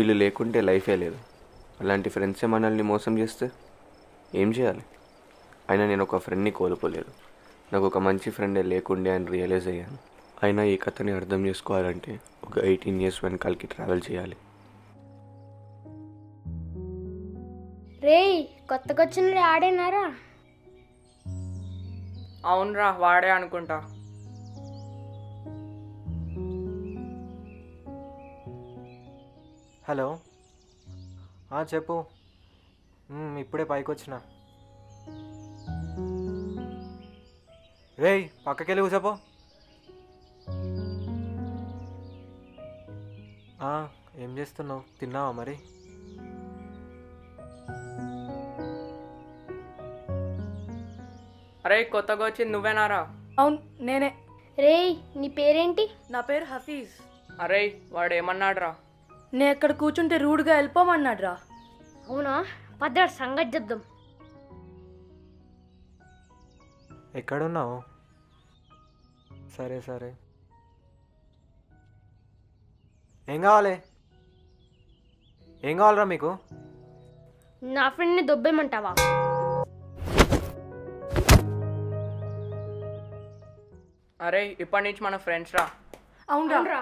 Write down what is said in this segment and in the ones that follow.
వీళ్ళు లేకుంటే లైఫే లేదు. అలాంటి ఫ్రెండ్సే మనల్ని మోసం చేస్తే ఏం చేయాలి? అయినా నేను ఒక ఫ్రెండ్ని కోల్పోలేదు. నాకు ఒక మంచి ఫ్రెండే లేకుండే అని రియలైజ్ అయ్యాను. అయినా ఈ కథని అర్థం చేసుకోవాలంటే ఒక ఎయిటీన్ ఇయర్స్ వెనకాలకి ట్రావెల్ చేయాలి. రేయ్ కొత్తకొచ్చిన ఆడేనారా? అవునరా వాడే అనుకుంటా. హలో. ఆ, చెప్పు. ఇప్పుడే పైకి వచ్చిన రేయ్ పక్కకెళ్ళి కూసపో. ఆ, ఏం చేస్తున్నావు? తిన్నావా మరి? అరే కొత్తగా వచ్చింది నువ్వేనారా అవును నేనే. రేయ్ నీ పేరేంటి? నా పేరు హఫీజ్. అరే వాడు ఏమన్నాడురా నేను ఎక్కడ కూర్చుంటే రూడ్గా వెళ్ళిపోమన్నాడు రా అవునా? పద్దాడు సంగతి చెప్దాం. ఎక్కడున్నావు? సరే సరే. ఏం కావాలి? ఏం కావాలరా మీకు? నా ఫ్రెండ్ని దొబ్బేమంటావా అరే ఇప్పటి నుంచి మన ఫ్రెండ్స్ రా. అవునరా. అవునరా.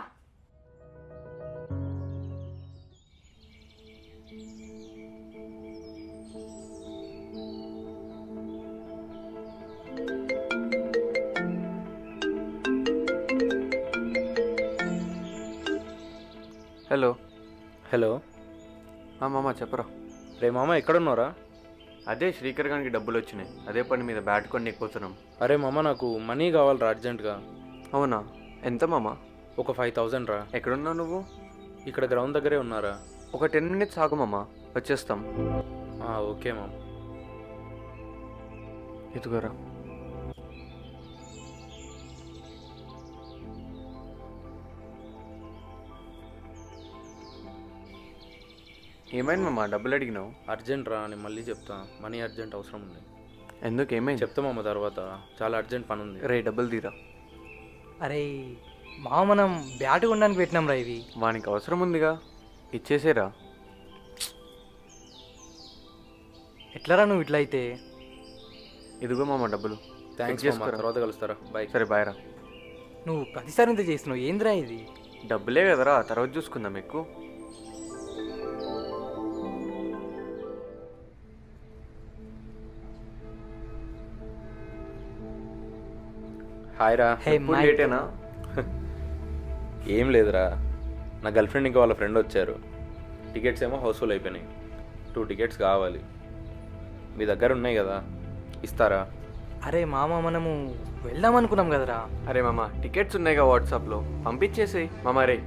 హలో. హలో. మామ చెప్పరా. రే మామ ఎక్కడున్నారా అదే శ్రీకర్ గారికి డబ్బులు వచ్చినాయి అదే పని మీద బ్యాట్ కొని ఎక్కుతున్నాం అరే మామ నాకు మనీ కావాలిరా అర్జెంటుగా. అవునా? ఎంత మామ? ఒక ఫైవ్ థౌజండ్ రా ఎక్కడున్నావు నువ్వు? ఇక్కడ గ్రౌండ్ దగ్గరే ఉన్నారా? ఒక టెన్ మినిట్స్ ఆగు మామ. వచ్చేస్తాం. ఓకే మామ. ఎదుగురా ఏమైంది మామ? డబ్బులు అడిగినావు? అర్జెంట్ రా నేను మళ్ళీ చెప్తా. మనీ అర్జెంట్ అవసరం ఉంది. ఎందుకు ఏమైంది చెప్తా మామ తర్వాత. చాలా అర్జెంట్ పని ఉంది. రే డబ్బులు తీరా. అరే మామ మనం బ్యాట్ కొనడానికి పెట్టినాం రా ఇవి. వానికి అవసరం ఉందిగా. ఇచ్చేసేరా. ఎట్లరా నువ్వు ఇట్లా అయితే? ఇదిగో మామ డబ్బులు. థ్యాంక్స్ మామ. తర్వాత కలుస్తారా? బాయ్ సరే బాయ్ రా. నువ్వు ప్రతిసారి ఇంత చేస్తున్నావు ఏందిరా ఇది? డబ్బులే కదరా తర్వాత చూసుకుందాం ఎక్కువ. హాయ్ రా. లేటేనా ఏం లేదురా. నా గర్ల్ ఫ్రెండ్ ఇంకా వాళ్ళ ఫ్రెండ్ వచ్చారు. టికెట్స్ ఏమో హౌస్ఫుల్ అయిపోయినాయి. టూ టికెట్స్ కావాలి. మీ దగ్గర ఉన్నాయి కదా. ఇస్తారా? అరే మామ మనము వెళ్దాం అనుకున్నాం కదరా. అరే మామ టికెట్స్ ఉన్నాయిగా వాట్సాప్లో పంపించేసేయ్. మామ రే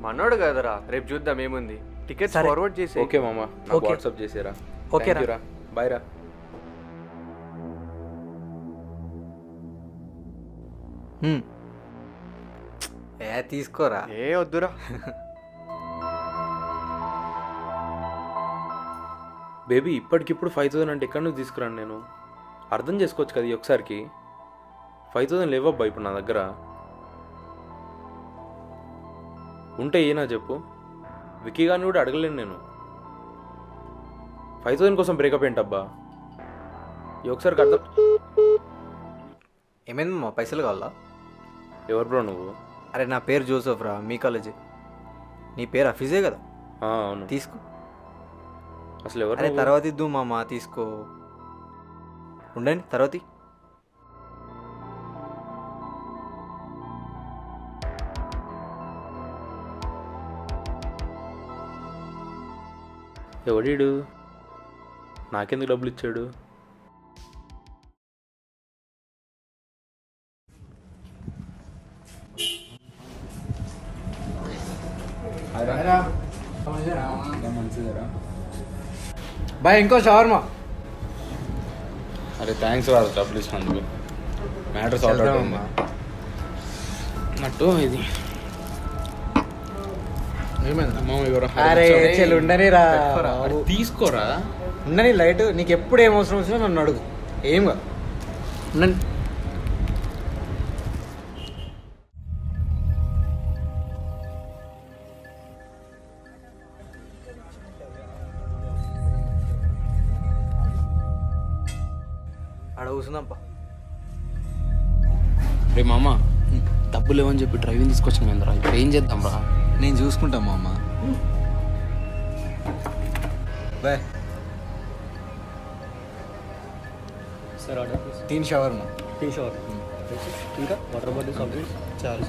మనోడు కదరా. రేపు చూద్దాం ఏముంది. టికెట్స్. ఫార్వర్డ్ చేసి ఓకే మామ. వాట్సాప్ చేసారా ఓకే. రా. బాయ్ రా. ఏ తీసుకోరా. ఏ వద్దురా. బేబీ ఇప్పటికిప్పుడు ఫైవ్ థౌసండ్ అంటే ఎక్కడి నుంచి తీసుకురాను నేను? అర్థం చేసుకోవచ్చు కదా ఈ ఒకసారికి ఫైవ్ థౌసండ్ లేవబ్బా ఇప్పుడు నా దగ్గర. ఉంటే ఏనా చెప్పు? వికీ గారిని కూడా అడగలేను నేను. ఫైవ్ థౌసండ్ కోసం బ్రేకప్ ఏంటబ్బా? ఈ ఒకసారికి అర్థం ఏమైంది మా పైసలు కావాలా? ఎవరు బ్రో నువ్వు? అరే నా పేరు జోసఫ్ రా మీ కాలేజీ. నీ పేరు? హఫీజే కదా? అవును. తీసుకో. అసలు ఎవరు అరే? తర్వాత ఇద్దు మామ తీసుకో. ఉండండి తర్వాత. ఎవడీడు? నాకెందుకు డబ్బులు ఇచ్చాడు? బాయ్ ఇంకో షవర్మా అరే థ్యాంక్స్ రా డబ్బులు ఇచ్చినందుకు మ్యాటర్ అవుట్ అయింది అన్నట్టు ఇది తీసుకోరా ఉండని లైట్ నీకు ఎప్పుడు ఏం అవసరం వచ్చినా నన్ను అడుగు ఏం కాదు ఉండని కూర్చుందాంపా రే మామ డబ్బులు లేవని చెప్పి డ్రైవింగ్ తీసుకొచ్చిన రా ఇప్పుడు ఏం చేద్దాం రా? నేను చూసుకుంటా మా అమ్మ బాయ్ సార్ ఆర్డర్ తీన్ షవర్మా. టీ షవర్. ఇంకా? వాటర్ బాటిల్ సాఫ్ట్ డ్రింక్స్ చాలు.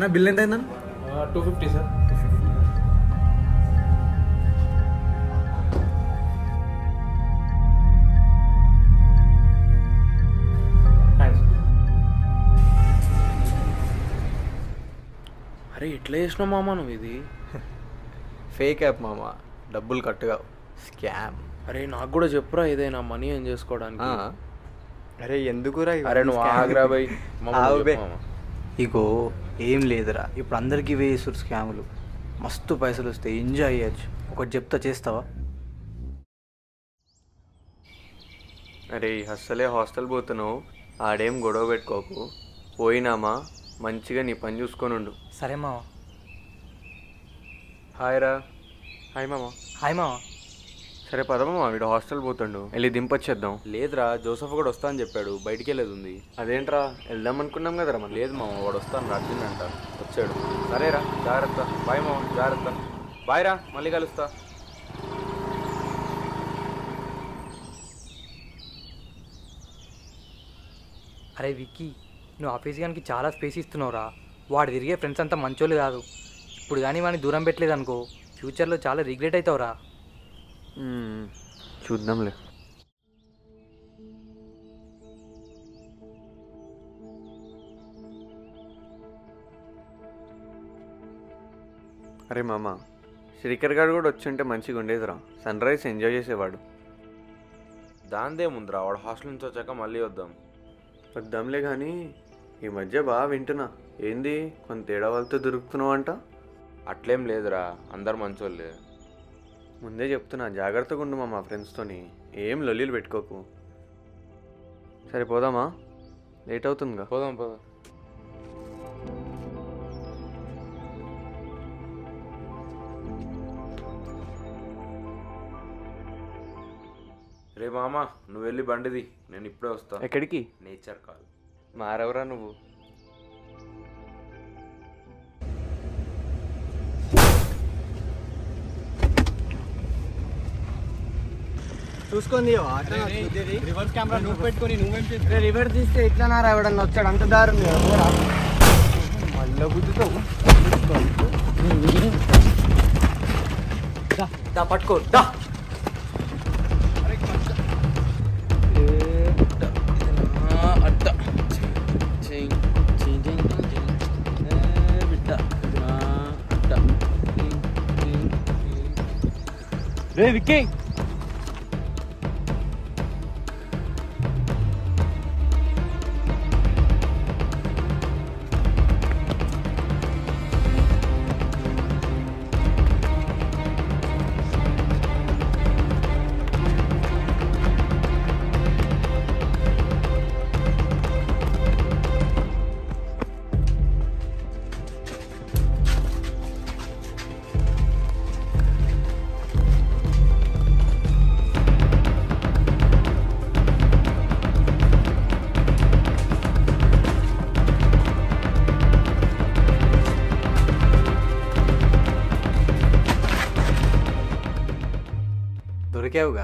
నా బిల్ ఎంత అయిందన్న? టూ ఫిఫ్టీ సార్ అరే ఎట్లా చేసినావు మామ నువ్వు ఇది? ఫేక్ యాప్ మామ. డబ్బులు కట్టుగా. స్కామ్ అరే నాకు కూడా చెప్పురా ఏదైనా మనీ ఏం చేసుకోవడానికి. అరే ఎందుకురా అరే నువ్వు? ఆగ్రా బై. ఆగు బే. ఇగో ఏం లేదురా. ఇప్పుడు అందరికీ వేసురు స్కాములు. మస్తు పైసలు వస్తాయి. ఎంజాయ్ చేయొచ్చు. ఒకటి చెప్తా చేస్తావా? అరే అస్సలే హాస్టల్ పోతున్నావు. ఆడేం గొడవ పెట్టుకోకు. పోయినామా? మంచిగా నీ పని చూసుకొని ఉండు. సరే మామ హాయ్ రా. హాయ్ మామ. హాయ్ మామ సరే పదమా వీడు హాస్టల్ పోతుండు. వెళ్ళి దింపొచ్చేద్దాం. లేదురా జోసఫ్ కూడా వస్తా అని చెప్పాడు. బయటికి వెళ్ళేది ఉంది. అదేంట్రా వెళ్దాం అనుకున్నాం కదరా మనం లేదు మామ వాడు వస్తాను అంట. వచ్చాడు. సరేరా జాగ్రత్త. బాయ్ మామ జాగ్రత్త. బాయ్ రా మళ్ళీ కలుస్తా. అరే విక్కీ నువ్వు ఆఫీస్ గానికి చాలా స్పేస్ ఇస్తున్నావురా. వాడు తిరిగే ఫ్రెండ్స్ అంతా మంచోళ్ళు కాదు. ఇప్పుడు కానీ వాడిని దూరం పెట్టలేదు అనుకో ఫ్యూచర్లో చాలా రిగ్రెట్ అవుతావురా. చూద్దాంలే. అరే మామ శ్రీకర్ గారు కూడా వచ్చి ఉంటే మంచిగా ఉండేదిరా. సన్ రైజ్ ఎంజాయ్ చేసేవాడు. దాందే ముందురా వాడు హాస్టల్ నుంచి వచ్చాక మళ్ళీ వద్దాం. వద్దాంలే కానీ ఈ మధ్య బాగా వింటున్నా. ఏంది కొంత తేడా వాళ్ళతో దొరుకుతున్నావు అంట అట్లేం లేదురా అందరు మంచోళ్ళే. ముందే చెప్తున్నా జాగ్రత్తగా ఉండు మా ఫ్రెండ్స్తోని ఏం లొల్లీలు పెట్టుకోకు. సరే పోదామా? లేట్ అవుతుందిగా. పోదాం పోదాం. రే మామ నువ్వు వెళ్ళి బండిది. నేను ఇప్పుడే వస్తా. ఎక్కడికి? Nature call. మారవరా నువ్వు? చూసుకొని రివర్స్ కెమెరా నువ్వు పెట్టుకొని నువ్వేం రివర్స్ తీస్తే ఎట్లా నా రావడం వచ్చాడు అంత దారుణం మళ్ళీ గుద్దుతావు దా పట్టుకో దా రే విక్కీ దొరికావుగా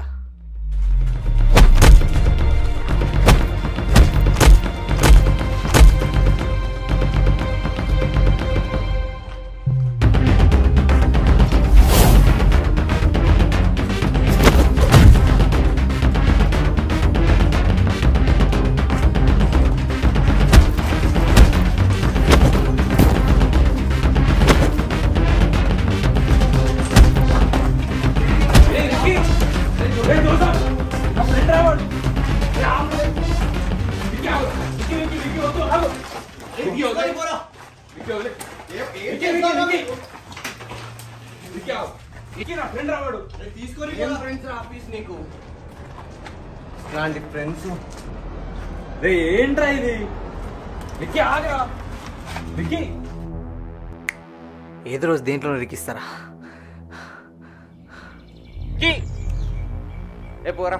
ఇలాంటి ఫ్రెండ్స్ ఏదో రోజు దేంట్లో రికిస్తారా ఏ పోరా.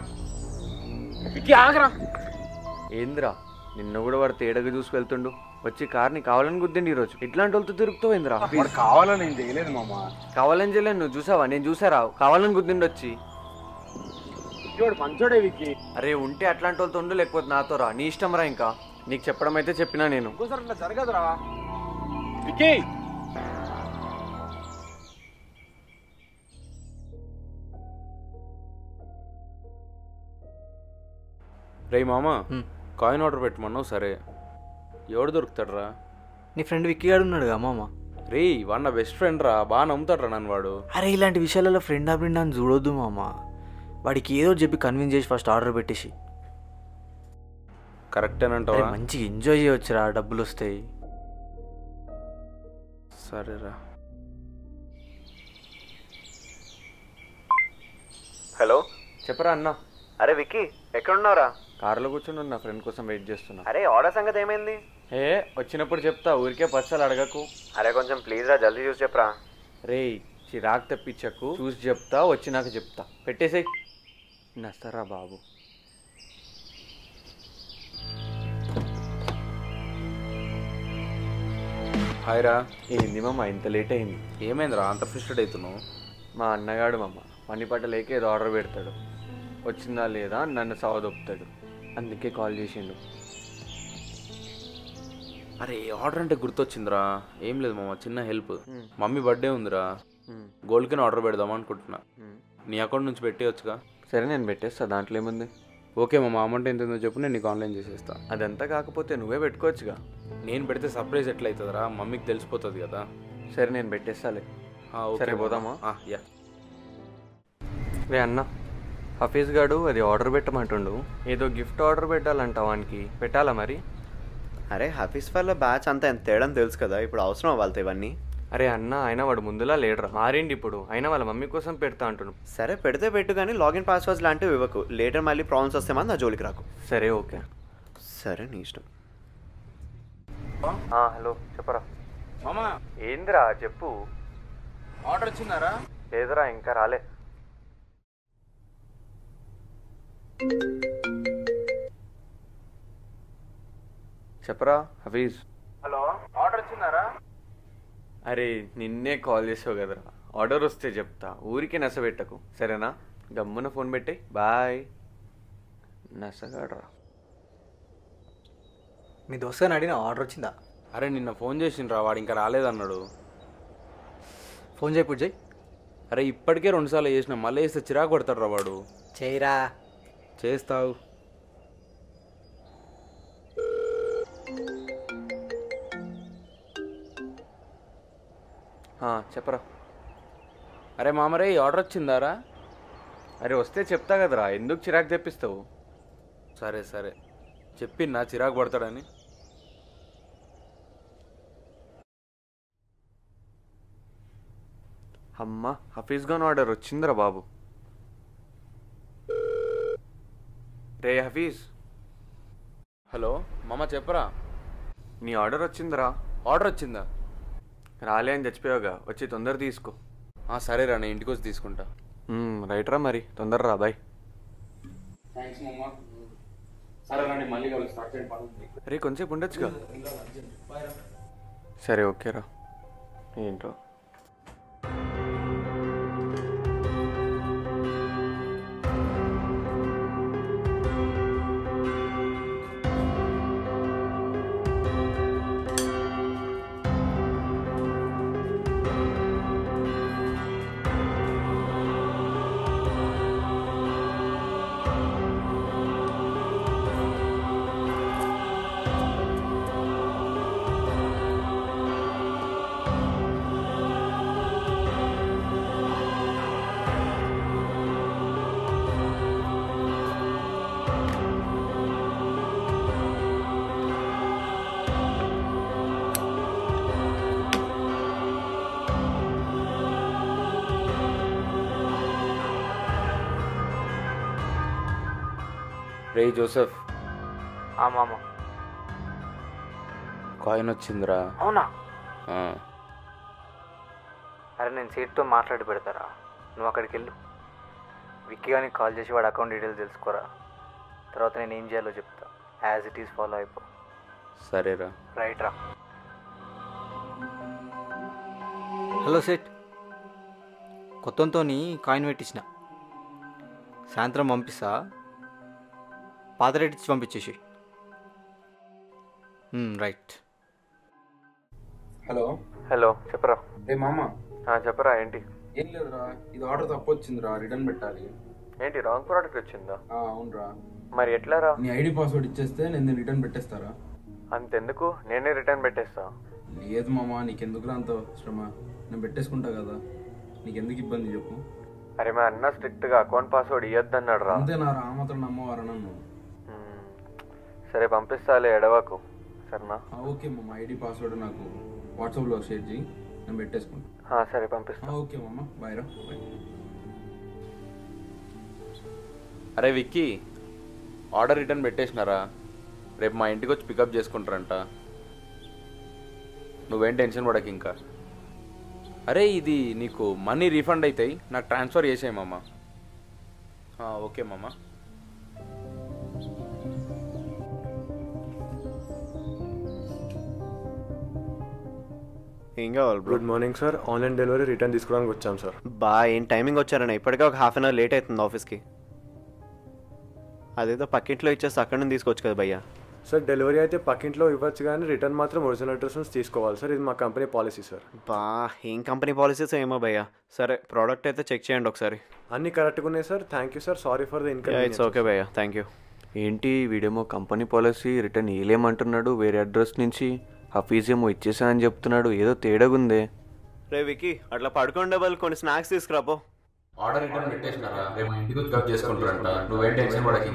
ఏందిరా నిన్న కూడా వాడు తేడగా చూసి వెళ్తుండు. వచ్చి కార్ని కావాలని గుద్దిండి ఈరోజు. ఇట్లాంటి వాళ్ళతో తిరుగుతావు ఏందిరా? కావాలని నేను చేయలేదు మామ. కావాలని చేయలేను నువ్వు చూసావా? నేను చూసారా? కావాలని గుద్దిండి వచ్చి. మంచోడే విక్కీ. అరే ఉంటే అట్లాంటి వాళ్ళతో ఉండు లేకపోతే నాతో రా. నీ ఇష్టం రా ఇంకా. నీకు చెప్పడం అయితే చెప్పినా నేను. జరగదురా. రే మామ. కాయిన్ ఆర్డర్ పెట్టమన్నావు సరే. ఎవడు దొరుకుతాడు నీ ఫ్రెండ్ విక్కీ గాడు ఉన్నాడుగా మామ. రే వాడు నా బెస్ట్ ఫ్రెండ్ రా బాగా నమ్ముతాడు రా నన్ను వాడు. అరే ఇలాంటి విషయాలలో ఫ్రెండ్ ఆ ఫ్రెండ్ అని చూడొద్దు మామ. వాడికి ఏదో చెప్పి కన్విన్స్ చేసి ఫస్ట్ ఆర్డర్ పెట్టేసి. అరే కరెక్టేనంటావా మంచిగా ఎంజాయ్ చేయొచ్చురా డబ్బులు వస్తాయి. సరేరా. హలో? చెప్పరా అన్న. అరే విక్కీ ఎక్కడున్నారా కార్లో కూర్చొని ఉన్నా ఫ్రెండ్ కోసం వెయిట్ చేస్తున్నా. అరే ఆర్డర్ సంగతి ఏమైంది? ఏ వచ్చినప్పుడు చెప్తా ఊరికే పచ్చలు అడగకు. అరే కొంచెం ప్లీజ్ రా జల్దీ చూసి చెప్పరా. రే చిరాకు తెప్పించకు. చూసి చెప్తా వచ్చినాక చెప్తా. పెట్టేసేయ్. నస్తారా బాబు. హాయ్ రా. ఏంది మామ ఇంత లేట్ అయింది? ఏమైందిరా అంత ఫ్రిస్టెడ్ అవుతున్నావు? మా అన్నగాడు మామ పని పట్ట లేక ఏదో ఆర్డర్ పెడతాడు. వచ్చిందా లేదా నన్ను సవదొప్పుతాడు. అందుకే కాల్ చేసిండు. అరే ఆర్డర్ అంటే గుర్తొచ్చిందిరా. ఏం లేదు మామ చిన్న హెల్ప్. మమ్మీ బర్త్డే ఉందిరా. గోల్డ్కి ఆర్డర్ పెడదాం అనుకుంటున్నా. నీ అకౌంట్ నుంచి పెట్టేయచ్చుగా. సరే నేను పెట్టేస్తా. దాంట్లో ఏముంది? ఓకే మామ అమౌంట్ ఎంత ఉందో చెప్పు నేను నీకు ఆన్లైన్ చేసేస్తా. అదంతా కాకపోతే నువ్వే పెట్టుకోవచ్చుగా. నేను పెడితే సర్ప్రైజ్ ఎట్లా అవుతుందిరా మమ్మీకి తెలిసిపోతుంది కదా. సరే నేను పెట్టేస్తాలే. సరే. పోదామా? యా. రే అన్న. హఫీజ్ గాడు అది ఆర్డర్ పెట్టమంటుండు. ఏదో గిఫ్ట్ ఆర్డర్ పెట్టాలంట వానికి. పెట్టాలా మరి? అరే హఫీస్ వాళ్ళ బ్యాచ్ అంతా ఎంత తేడం తెలుసు కదా ఇప్పుడు అవసరం వాళ్ళతో ఇవన్నీ? అరే అన్న ఆయన వాడు ముందులా లేడరా. మారిండి ఇప్పుడు? అయినా వాళ్ళ మమ్మీ కోసం పెడతా అంటున్నాడు సరే పెడితే పెట్టు కానీ లాగిన్ పాస్వర్డ్స్ లాంటివి ఇవ్వకు. లేటర్ మళ్ళీ ప్రాబ్లమ్స్ వస్తే మాత్రం నా జోలికి రాకు. సరే ఓకే. సరే నీ ఇష్టం. హలో చెప్పరా? మామా? ఏందిరా చెప్పు. ఆర్డర్ వచ్చిందారా లేదురా ఇంకా రాలే. చెప్పరా హఫీజ్. హలో ఆర్డర్ వచ్చిందారా అరే నిన్నే కాల్ చేసావు కదరా. ఆర్డర్ వస్తే చెప్తా. ఊరికే నసబెట్టకు సరేనా? గమ్మున ఫోన్ పెట్టే. బాయ్. నసగాడరా. మీ దోస్తని అడిగిన ఆర్డర్ వచ్చిందా? అరే నిన్న ఫోన్ చేసిండ్రా. వాడు ఇంకా రాలేదన్నాడు. ఫోన్ చేయి పూజ అరే ఇప్పటికే రెండుసార్లు చేసిన. మళ్ళీ వేస్తే చిరాకు పడతాడు రా వాడు. చేయరా. చేస్తావు. చెప్పరా. అరే మామరే ఈ ఆర్డర్ వచ్చిందారా? అరే వస్తే చెప్తా కదరా ఎందుకు చిరాకు తెప్పిస్తావు? సరే సరే. చెప్పిన్నా చిరాకు పడతాడని? అమ్మ హఫీజ్ ఖాన్ ఆర్డర్ వచ్చిందిరా బాబు. రే హఫీజ్. హలో మామ చెప్పరా? నీ ఆర్డర్ వచ్చిందిరా. ఆర్డర్ వచ్చిందా? రాలే అని చచ్చిపోయావుగా. వచ్చి తొందర తీసుకో. ఆ, సరేరా నేను ఇంటికి వచ్చి తీసుకుంటా. మ్మ్, రైట్ రా మరి. తొందర రా బాయ్. థ్యాంక్స్ మామ. సరే రండి మళ్ళీ కలుస్తా. రే కొంచెంసేపు ఉండొచ్చుగా. సరే ఓకేరా ఏంటో రే జోసెఫ్. మామ. కాయిన్ వచ్చిందిరా. అవునా? ఆ, అరే నేను సీట్తో మాట్లాడి పెడతారా? నువ్వు అక్కడికి వెళ్ళు. విక్కీ కానీ కాల్ చేసి వాడు అకౌంట్ డీటెయిల్స్ తెలుసుకోరా? తర్వాత నేను ఏం చేయాలో చెప్తా. యాజ్ ఇట్ ఈస్ ఫాలో అయిపో. సరేరా. రైట్ రా. Hello set. కొత్తంతో కాయిన్ పెట్టించిన సాయంత్రం పంపిస్తా. పాత రేట్ ఇచ్చి పంపించేసి రైట్. హలో. హలో చెప్పరా. ఏ మామ? ఆ, చెప్పరా ఏంటి? ఏం లేదురా ఇది ఆర్డర్ తప్పు వచ్చిందిరా రిటర్న్ పెట్టాలి. ఏంటి రాంగ్ ప్రోడక్ట్ వచ్చిందా? ఆ, అవునురా. మరి ఎట్లారా? నీ ఐడి పాస్వర్డ్ ఇచ్చేస్తే నేను రిటర్న్ పెట్టేస్తారా? అంతెందుకు? నేనే రిటర్న్ పెట్టేస్తా. లేదు మామ నీకెందుకురా అంత శ్రమ? నేను పెట్టేసుకుంటా కదా. నీకెందుకు ఇబ్బంది చెప్పు. అరే మా అన్న స్ట్రిక్ట్గా అకౌంట్ పాస్వర్డ్ ఇవ్వద్దన్నాడు రా అంతే నా రా మాత్రం నమ్మవారా నన్ను? సరే పంపిస్తాలే ఎడవకు. సరేనా? ఓకే మామ ఐడి పాస్వర్డ్ నాకు వాట్సాప్లో షేర్ చేయి నేను పెట్టేసుకుంటా. ఆ, సరే పంపిస్తా. ఆ, ఓకే మామ బాయ్ రా అరే విక్కీ ఆర్డర్ రిటర్న్ పెట్టేసినారా? రేపు మా ఇంటికి వచ్చి పికప్ చేసుకుంటారంట. నువ్వేం టెన్షన్ పడక ఇంకా. అరే ఇది నీకు మనీ రీఫండ్ అవుతాయి నాకు ట్రాన్స్ఫర్ చేసేయి మామ. ఆ, ఓకే మామ. ఏం కావాలి bro good morning sir online delivery return తీసుకోవడానికి వచ్చాం సార్ బా ఏం టైమింగ్ వచ్చారన్న? ఇప్పటికే ఒక హాఫ్ అన్ అవర్ లేట్ అవుతుంది ఆఫీస్కి అదేదో పక్కింట్లో ఇచ్చేస్తే అక్కడ నుంచి తీసుకోవచ్చు కదా భయ్యా. సార్ డెలివరీ అయితే పక్కింట్లో ఇవ్వచ్చు కానీ రిటర్న్ మాత్రం ఒరిజినల్ అడ్రస్ నుంచి తీసుకోవాలి సార్ ఇది మా కంపెనీ పాలసీ సార్ బా ఏం కంపెనీ పాలసీస్ ఏమో భయ్యా. సరే ప్రోడక్ట్ అయితే చెక్ చేయండి ఒకసారి. అన్ని కరెక్ట్గా ఉన్నాయి sir thank you sir sorry for the income it's okay భయ్యా. థ్యాంక్ యూ ఏంటి వీడేమో కంపెనీ పాలసీ రిటర్న్ ఇయ్యలేమంటున్నాడు వేరే అడ్రస్ నుంచి. హఫీజ్ ఏమో ఇచ్చేసా అని చెప్తున్నాడు. ఏదో తేడాగుందే. రే వికీ అట్లా పడుకుండే వాళ్ళు కొన్ని స్నాక్స్ తీసుకురాపో ఆర్డర్ రిటర్న్ పెట్టేసినారా? రేపు మా ఇంటికి వచ్చి చేసుకుంటారంట. నువ్వేం టెన్షన్ పడక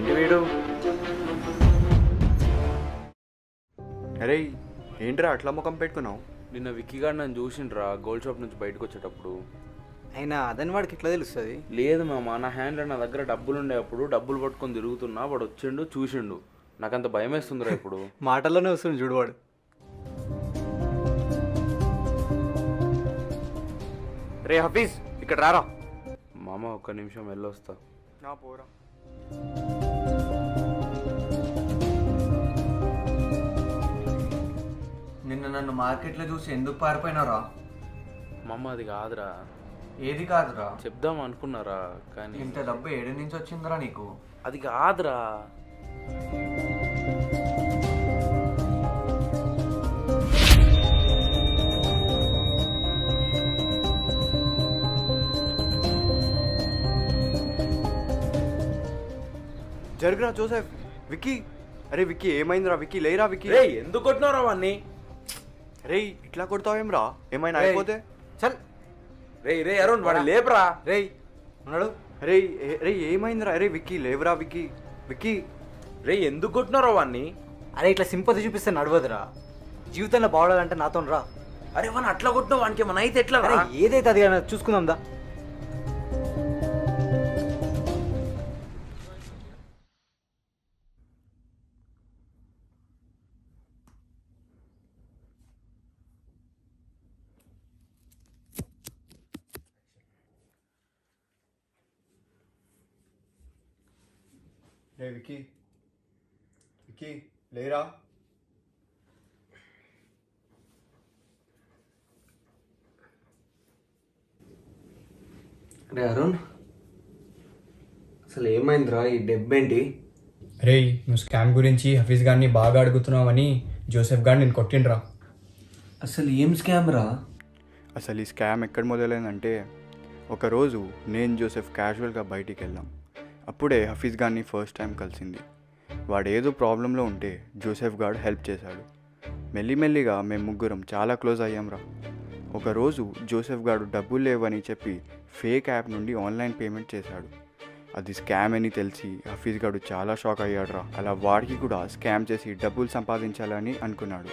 ఏంటి వీడు? అరే ఏంట్రా అట్లా ముఖం పెట్టుకున్నావు? నిన్న విక్కీ గారు నన్ను చూసిండ్రా గోల్డ్ షాప్ నుంచి బయటకు వచ్చేటప్పుడు. అయినా అదని వాడికి ఎట్లా తెలుస్తుంది? లేదు మామ నా హ్యాండ్లో నా దగ్గర డబ్బులు ఉండేటప్పుడు డబ్బులు పట్టుకొని తిరుగుతున్నా వాడు వచ్చిండు చూసిండు. నాకంత భయం వేస్తుందిరా ఇప్పుడు. మాటల్లోనే వస్తుంది చూడువాడు రే హఫీజ్ ఇక్కడ రారా. మామ ఒక్క నిమిషం వెళ్ళొస్తా. నా పోరా. నిన్న నన్ను మార్కెట్లో చూసి ఎందుకు పారిపోయినారా మామ అది కాదురా. ఏది కాదురా? చెప్దాం అనుకున్నారా కానీ ఇంత డబ్బు ఏడు నుంచి వచ్చిందిరా నీకు. అది కాదురా. జరుగురా జోసెఫ్ విక్కీ. అరే విక్కీ ఏమైందిరా విక్కీ? లేరా విక్కీ? ఎందుకు కొట్టినారా వాడిని రే ఇట్లా కొడతావేం రా? ఏమైనా. అయిపోతే? చల్. రే రే అరుణ్ వాడు లేపరా. రేయ్ ఉన్నాడు? రే రే ఏమైందిరా? అరే విక్కీ లేవురా విక్కీ? విక్కీ? రే ఎందుకు కొట్టినారా వాడిని అరే ఇట్లా సింపతి చూపిస్తే నడవదురా. జీవితంలో బాగుండాలంటే నాతో రా. అరే వాడిని అట్లా కొట్టినావు వానికి? ఏమైనా అయితే ఎట్లా ఏదైతే అది చూసుకుందాం దా. రే విక్కీ విక్కీ లేరా రే అరుణ్ అసలు ఏమైందిరా ఈ డెబ్బేంటి రే నువ్వు స్కామ్ గురించి హఫీజ్ గారిని బాగా అడుగుతున్నావని జోసెఫ్ గారు నేను కొట్టిండ్రా. అసలు ఏం స్కామ్ రా? అసలు ఈ స్కామ్ ఎక్కడ మొదలైందంటే ఒకరోజు నేను జోసెఫ్ క్యాజువల్గా బయటికి వెళ్ళాం. అప్పుడే హఫీజ్ గారిని ఫస్ట్ టైం కలిసింది. వాడు ఏదో ప్రాబ్లంలో ఉంటే జోసెఫ్ గాడ్ హెల్ప్ చేశాడు. మెల్లిమెల్లిగా మేము ముగ్గురం చాలా క్లోజ్ అయ్యాంరా ఒకరోజు జోసెఫ్ గారు డబ్బులు లేవని చెప్పి ఫేక్ యాప్ నుండి ఆన్లైన్ పేమెంట్ చేశాడు. అది స్కామ్ అని తెలిసి హఫీజ్ గారు చాలా షాక్ అయ్యాడురా అలా వాడికి కూడా స్కామ్ చేసి డబ్బులు సంపాదించాలని అనుకున్నాడు.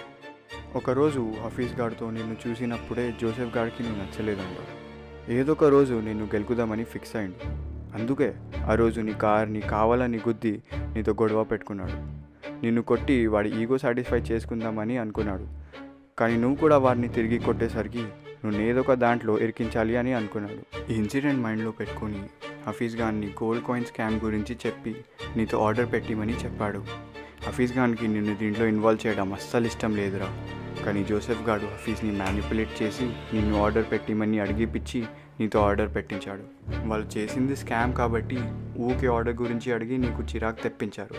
ఒకరోజు హఫీజ్ గారితో నిన్ను చూసినప్పుడే జోసెఫ్ గారికి నువ్వు నచ్చలేదంట. ఏదో ఒక రోజు నిన్ను గెలుకుదామని ఫిక్స్ అయిండు. అందుకే ఆ రోజు నీ కార్ని కావాలని గుద్ది నీతో గొడవ పెట్టుకున్నాడు. నిన్ను కొట్టి వాడి ఈగో సాటిస్ఫై చేసుకుందామని అనుకున్నాడు. కానీ నువ్వు కూడా వాడిని తిరిగి కొట్టేసరికి నువ్వు ఏదో ఒక దాంట్లో ఇరికించాలి అని అనుకున్నాడు. ఈ ఇన్సిడెంట్ మైండ్లో పెట్టుకుని హఫీజ్ గాన్ని గోల్డ్ కాయిన్ స్కామ్ గురించి చెప్పి నీతో ఆర్డర్ పెట్టిమని చెప్పాడు. హఫీజ్ ఖాన్కి నిన్ను దీంట్లో ఇన్వాల్వ్ చేయడం అస్సలు ఇష్టం లేదురా. కానీ జోసెఫ్ గారు హఫీజ్ని మ్యానిపులేట్ చేసి నిన్ను ఆర్డర్ పెట్టిమని అడిగిపిచ్చి నీతో ఆర్డర్ పెట్టించాడు. వాళ్ళు చేసింది స్కామ్ కాబట్టి ఊకే ఆర్డర్ గురించి అడిగి నీకు చిరాకు తెప్పించారు.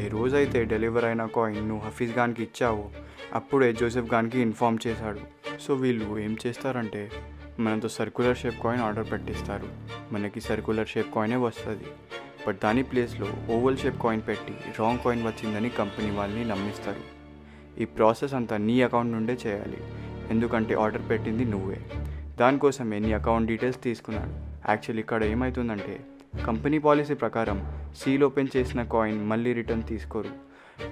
ఏ రోజైతే డెలివర్ అయిన కాయిన్ నువ్వు హఫీజ్ ఖాన్కి ఇచ్చావో అప్పుడే జోసెఫ్ ఖాన్కి ఇన్ఫామ్ చేశాడు. సో వీళ్ళు ఏం చేస్తారంటే మనతో సర్క్యులర్ షేప్ కాయిన్ ఆర్డర్ పెట్టిస్తారు. మనకి సర్క్యులర్ షేప్ కాయినే వస్తుంది. బట్ దాని ప్లేస్లో ఓవల్ షేప్ కాయిన్ పెట్టి రాంగ్ కాయిన్ వచ్చిందని కంపెనీ వాళ్ళని నమ్మిస్తారు. ఈ ప్రాసెస్ అంతా నీ అకౌంట్ నుండే చేయాలి. ఎందుకంటే ఆర్డర్ పెట్టింది నువ్వే. దానికోసం ఎన్ని అకౌంట్ డీటెయిల్స్ తీసుకున్నాడు యాక్చువల్లీ ఇక్కడ ఏమవుతుందంటే కంపెనీ పాలసీ ప్రకారం సీల్ ఓపెన్ చేసిన కాయిన్ మళ్ళీ రిటర్న్ తీసుకోరు.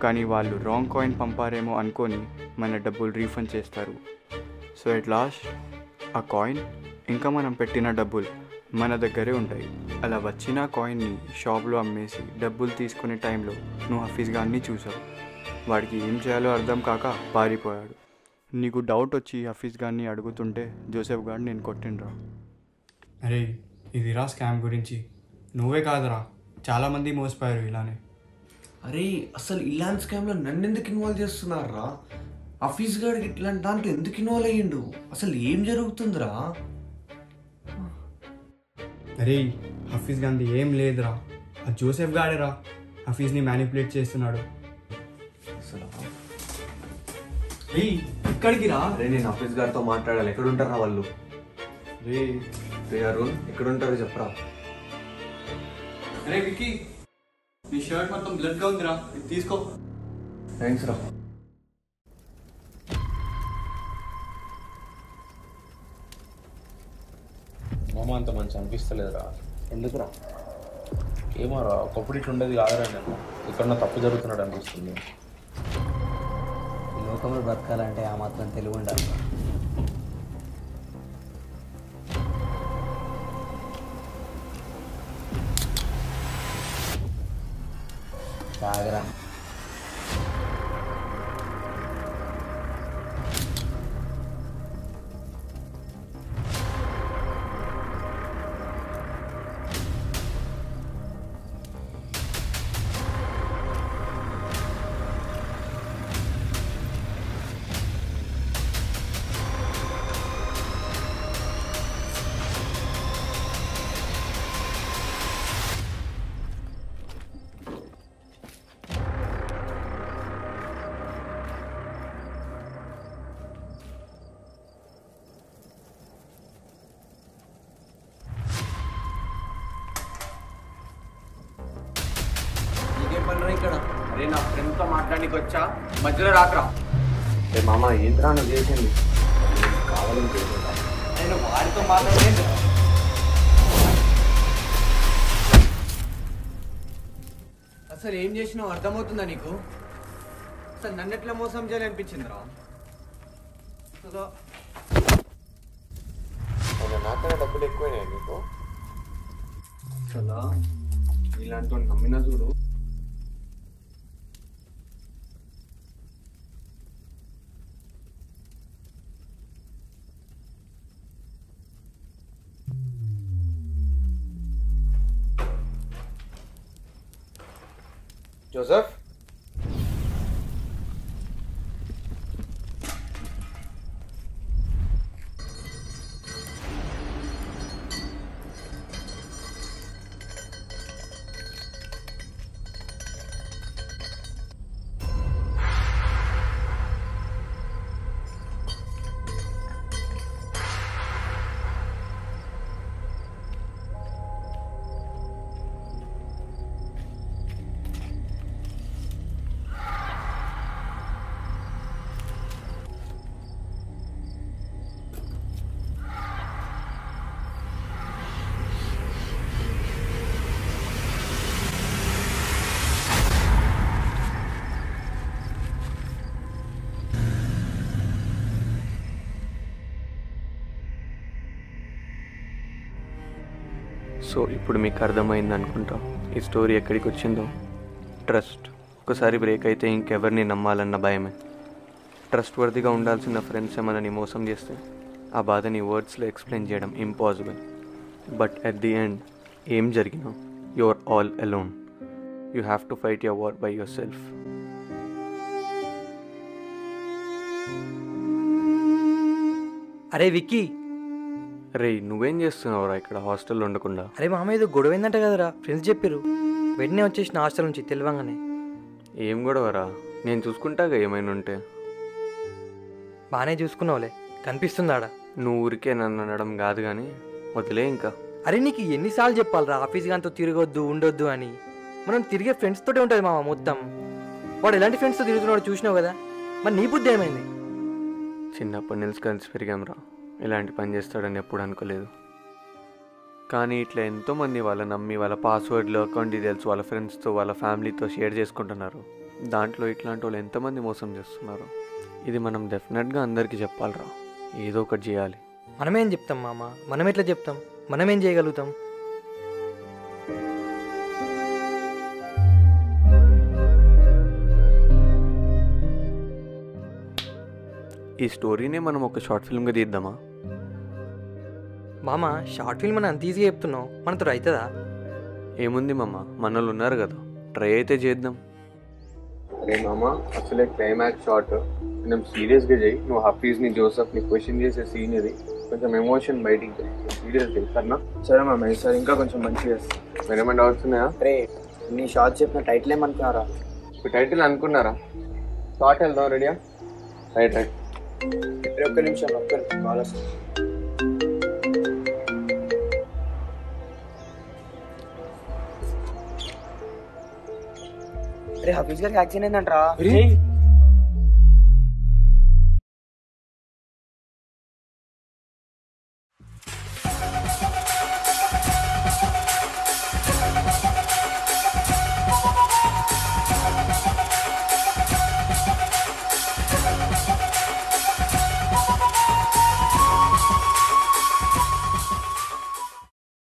కానీ వాళ్ళు రాంగ్ కాయిన్ పంపారేమో అనుకొని మన డబ్బులు రీఫండ్ చేస్తారు. సో ఎట్ లాస్ట్ ఆ కాయిన్ ఇంకా మనం పెట్టిన డబ్బులు మన దగ్గరే ఉంటాయి. అలా వచ్చిన కాయిన్ని షాప్లో అమ్మేసి డబ్బులు తీసుకునే టైంలో నువ్వు హఫీజ్ గారిని చూసావు. వాడికి ఏం చేయాలో అర్థం కాక పారిపోయాడు. నీకు డౌట్ వచ్చి హఫీజ్ గారిని అడుగుతుంటే జోసెఫ్ గారిని నేను కొట్టిండ్రా. అరే ఇది రా స్కామ్ గురించి. నువ్వే కాదురా చాలామంది మోసపోయారు ఇలానే. అరే అసలు ఇలాంటి స్కామ్లో నన్ను ఎందుకు ఇన్వాల్వ్ చేస్తున్నారా? ఆఫీస్ గాడికి ఇట్లాంటి దాంట్లో ఎందుకు ఇన్వాల్వ్ అయ్యిండు? అసలు ఏం జరుగుతుందిరా? అరే హఫీజ్ గాంధీ ఏం లేదురా. ఆ జోసెఫ్ గాడేరా హఫీజ్ని మ్యానిపులేట్ చేస్తున్నాడు. రే ఇక్కడికి రా? రే నేను ఆఫీస్ గారితో మాట్లాడాలి. ఎక్కడ ఉంటారా వాళ్ళు? రే. రే అరుణ్ ఎక్కడ ఉంటారో చెప్పరా. అరే విక్కీ నీ షర్ట్ మొత్తం బ్లడ్గా ఉందిరా. ఇది తీసుకో. థ్యాంక్స్ రా. మామ అంత మంచి అనిపిస్తలేదురా. ఎందుకురా? ఏమో రా ఒకప్పుడు ఇట్లా ఉండేది కాదురా నేను. ఇక్కడ తప్పు జరుగుతున్నాడు అనిపిస్తుంది. లోకంలో బ్రతకాలంటే ఆ మాత్రం తెలివి ఉండాలి. తాగరా మాట్లాడానికి వచ్చా? మధ్యలో రాకరా. ఏ మామ ఏంద్రా నువ్వు చేసింది? కావాలని చేసిందా? నేను వాడితో మాట్లాడలేదు. అసలు ఏం చేసినావు అర్థమవుతుందా నీకు? అసలు నన్ను ఎట్లా మోసం చేయాలనిపించిందిరా? అసలు అవునా నాకన్నా డబ్బులు ఎక్కువైనాయి నీకు? అసలు ఇలాంటి నమ్మిన చూడు. సో ఇప్పుడు మీకు అర్థమైంది అనుకుంటా. ఈ స్టోరీ ఎక్కడికి వచ్చిందో? ట్రస్ట్. ఒకసారి బ్రేక్ అయితే ఇంకెవరిని నమ్మాలన్న భయమే. ట్రస్ట్ వర్దిగా ఉండాల్సిన ఫ్రెండ్స్ మనని మోసం చేస్తే? ఆ బాధని వర్డ్స్లో ఎక్స్ప్లెయిన్ చేయడం impossible. But at the end ఏం జరిగినా you are all alone. You have to fight your war by yourself అరే విక్కీ రే నువ్వేం చేస్తున్నావురా ఇక్కడ హాస్టల్లో ఉండకుండా? అరే మామ ఏదో గొడవైందంట కదరా. ఫ్రెండ్స్ చెప్పారు వెంటనే వచ్చేసిన హాస్టల్ నుంచి తెలివంగానే. ఏం గొడవరా? నేను చూసుకుంటాగా ఏమైనా ఉంటే. బాగానే చూసుకున్నావులే. కనిపిస్తుందాడా? నువ్వు ఊరికే నన్ను అనడం కాదు కానీ వదిలే ఇంకా. అరే నీకు ఎన్నిసార్లు చెప్పాలరా? ఆఫీస్ గాంతో తిరగొద్దు ఉండొద్దు అని. మనం తిరిగే ఫ్రెండ్స్ తోటే ఉంటుంది మామ మొత్తం. వాడు ఎలాంటి ఫ్రెండ్స్తో తిరుగుతున్నాడో చూసినావు కదా? మరి నీ బుద్ధి ఏమైంది? చిన్నప్పటి నుంచి కలిసి పెరిగాంరా. ఇలాంటి పని చేస్తాడని ఎప్పుడు అనుకోలేదు. కానీ ఇట్లా ఎంతోమంది వాళ్ళ నమ్మి వాళ్ళ పాస్వర్డ్లు అకౌంట్ డీటెయిల్స్ వాళ్ళ ఫ్రెండ్స్తో వాళ్ళ ఫ్యామిలీతో షేర్ చేసుకుంటున్నారు. దాంట్లో ఇట్లాంటి వాళ్ళు ఎంతమంది మోసం చేస్తున్నారు. ఇది మనం డెఫినెట్గా అందరికీ చెప్పాలిరా. ఏదో ఒకటి చేయాలి. మనమేం చెప్తాం మామ? మనం ఎట్లా చెప్తాం? మనమేం చేయగలుగుతాం? ఈ స్టోరీనే మనం ఒక షార్ట్ ఫిల్మ్గా తీద్దామా? మామ షార్ట్ ఫిల్మ్ అని అంత ఈజీగా చెప్తున్నావు. మనతో అవుతుందా? ఏముంది మామ? మనోళ్ళు ఉన్నారు కదా. ట్రై అయితే చేద్దాం. అరే మామ అసలే క్లైమాక్స్ షార్ట్. కొంచెం సీరియస్గా చేయి నువ్వు హఫీజ్ని జోసఫ్ని క్వశ్చన్ చేసే సీన్ ఇది. కొంచెం ఎమోషన్ బయటికి సీరియస్ చేయి సరేనా? సరే మామ ఈసారి ఇంకా కొంచెం మంచిగా మరి ఏమైనా డౌట్స్ ఉన్నాయా? రే నీ షార్ట్ చెప్పిన టైటిల్ ఏమనుకున్నారా? టైటిల్ అనుకున్నారా? షార్ట్ వెళ్దాం రెడీయా రైట్ రైట్. రే ఒక్క నిమిషం ఒక్క కాల్ వస్తుంది అరే హఫీజ్ గారికి యాక్సిడెంట్ అయిందంటరా